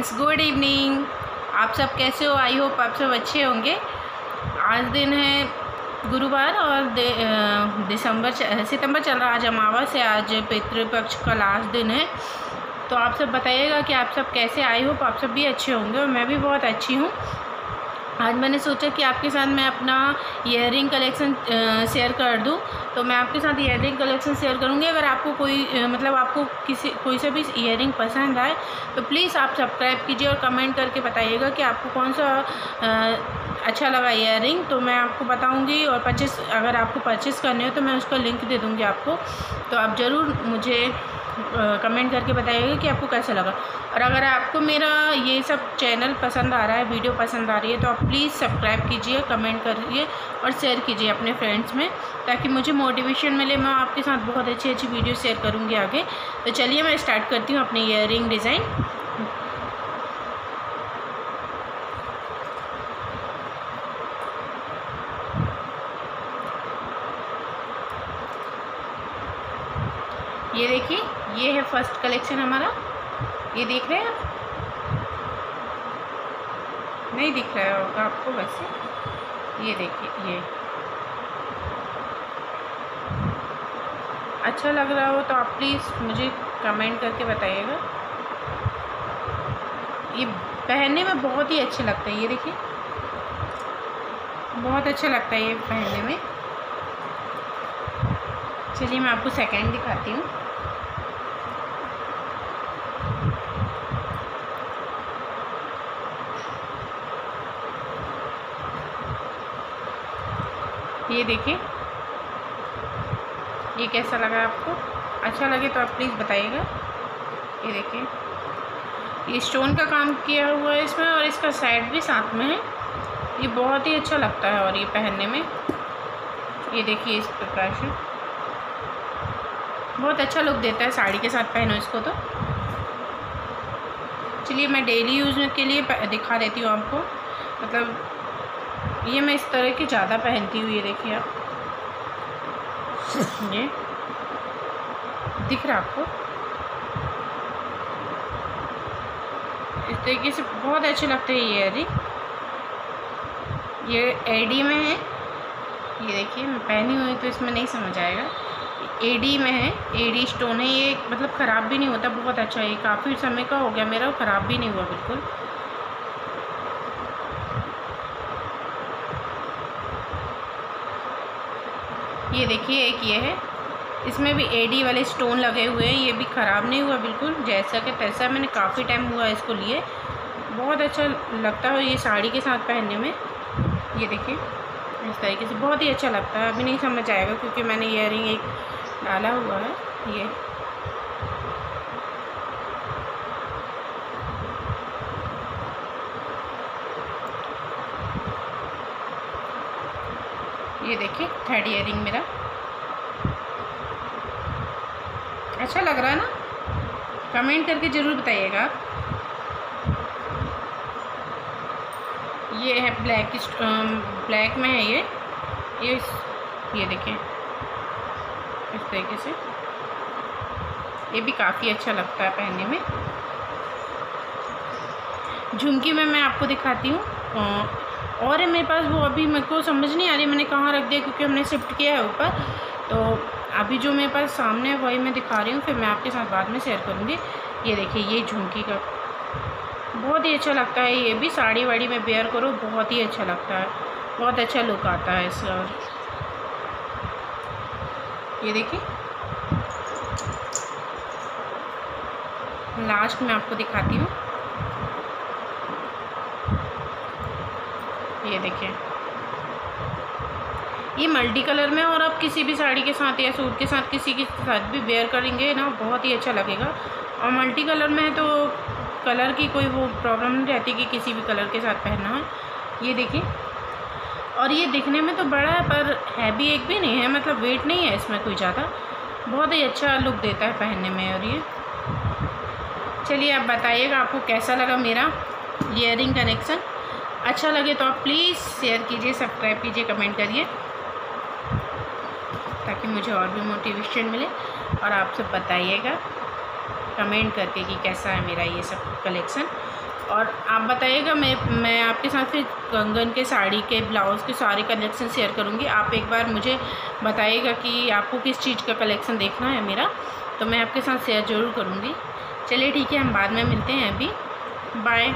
Friends, good evening. आप सब कैसे हो? आई होप आप सब अच्छे होंगे। आज दिन है गुरुवार और दिसंबर सितंबर चल रहा आज अमावस है, आज पितृपक्ष का लास्ट दिन है। तो आप सब बताइएगा कि आप सब कैसे? आई होप आप सब भी अच्छे होंगे और मैं भी बहुत अच्छी हूँ। आज मैंने सोचा कि आपके साथ मैं अपना इयर कलेक्शन शेयर कर दूँ। तो मैं आपके साथ इयर कलेक्शन शेयर करूँगी। अगर आपको कोई मतलब आपको किसी कोई सा भी इयर पसंद आए तो प्लीज़ आप सब्सक्राइब कीजिए और कमेंट करके बताइएगा कि आपको कौन सा आ, अच्छा लगा इयर तो मैं आपको बताऊँगी और परचेस अगर आपको परचेस करने हो तो मैं उसका लिंक दे दूँगी आपको। तो आप ज़रूर मुझे कमेंट करके बताइएगा कि आपको कैसा लगा। और अगर आपको मेरा ये सब चैनल पसंद आ रहा है, वीडियो पसंद आ रही है तो आप प्लीज़ सब्सक्राइब कीजिए, कमेंट करिए और शेयर कीजिए अपने फ्रेंड्स में, ताकि मुझे मोटिवेशन मिले। मैं आपके साथ बहुत अच्छी अच्छी वीडियो शेयर करूँगी आगे। तो चलिए मैं स्टार्ट करती हूँ अपनी ईयर डिज़ाइन ये देखिए ये है फ़र्स्ट कलेक्शन हमारा। ये देख रहे हैं आप? नहीं दिख रहा होगा आपको वैसे। ये देखिए, ये। अच्छा लग रहा हो तो आप प्लीज़ मुझे कमेंट करके बताइएगा। ये पहनने में बहुत ही अच्छे लगता है, ये देखिए। बहुत अच्छा लगता है ये पहनने में। चलिए मैं आपको सेकंड दिखाती हूँ। ये देखिए। ये कैसा लगा आपको? अच्छा लगे तो आप प्लीज़ बताइएगा। ये देखिए। ये स्टोन का काम किया हुआ है इसमें और इसका साइड भी साथ में है। ये बहुत ही अच्छा लगता है और ये पहनने में। ये देखिए इस प्रकार से। बहुत अच्छा लुक देता है साड़ी के साथ पहनो इसको तो। चलिए मैं डेली यूज़ के लिए दिखा देती हूँ आपको। मतलब ये मैं इस तरह की ज़्यादा पहनती हूँ ये देखिए आप। ये दिख रहा आपको? इस तरीके से बहुत अच्छे लगते हैं ये यदि ये एडी में है। ये देखिए मैं पहनी हुई तो इसमें नहीं समझ आएगा। एडी में है एडी स्टोन है ये मतलब ख़राब भी नहीं होता बहुत अच्छा है। काफ़ी समय का हो गया मेरा ख़राब भी नहीं हुआ बिल्कुल। ये देखिए, एक ये है। इसमें भी एडी वाले स्टोन लगे हुए हैं। ये भी ख़राब नहीं हुआ बिल्कुल, जैसा कि तैसा मैंने काफ़ी टाइम हुआ इसको लिए। बहुत अच्छा लगता है ये साड़ी के साथ पहनने में। ये देखिए, इस तरीके से बहुत ही अच्छा लगता है। अभी नहीं समझ आएगा क्योंकि मैंने इयर एक डाला हुआ है। ये ये देखिए थर्ड ईयरिंग मेरा। अच्छा लग रहा है ना? कमेंट करके ज़रूर बताइएगा ये है ब्लैक ब्लैक में है ये। ये ये देखिए। इस तरीके से। ये भी काफ़ी अच्छा लगता है पहनने में। झुमकी में मैं आपको दिखाती हूँ। और है मेरे पास वो अभी मेरे को समझ नहीं आ रही, मैंने कहाँ रख दिया क्योंकि हमने शिफ्ट किया है ऊपर। तो अभी जो मेरे पास सामने है, वही मैं दिखा रही हूँ, फिर मैं आपके साथ बाद में शेयर करूँगी। ये देखिए, ये झुमकी का। बहुत ही अच्छा लगता है ये भी। साड़ी वाड़ी में वेयर करो, बहुत ही अच्छा लगता है। बहुत अच्छा लुक आता है इसका। ये देखिए। लास्ट में आपको दिखाती हूँ। ये देखिए। ये मल्टी कलर में और आप किसी भी साड़ी के साथ या सूट के साथ किसी के साथ भी वेयर करेंगे ना, बहुत ही अच्छा लगेगा। और मल्टी कलर में है तो कलर की कोई वो प्रॉब्लम नहीं रहती कि किसी भी कलर के साथ पहनना। है ये देखिए। और ये दिखने में तो बड़ा है, पर हैवी एक भी नहीं है मतलब वेट नहीं है इसमें कोई ज़्यादा। बहुत ही अच्छा लुक देता है पहनने में और ये। चलिए आप बताइएगा आपको कैसा लगा मेरा ईयरिंग कनेक्शन अच्छा लगे तो आप प्लीज़ शेयर कीजिए, सब्सक्राइब कीजिए, कमेंट करिए, ताकि मुझे और भी मोटिवेशन मिले और आप सब बताइएगा, कमेंट करके कि कैसा है मेरा ये सब कलेक्शन। और आप बताइएगा, मैं मैं आपके साथ फिर कंगन के साड़ी के, ब्लाउज़ के सारे कलेक्शन शेयर करूँगी। आप एक बार मुझे बताइएगा कि आपको किस चीज़ का कलेक्शन देखना है मेरा तो मैं आपके साथ शेयर ज़रूर करूँगी। चलिए ठीक है, हम बाद में मिलते हैं अभी। बाय।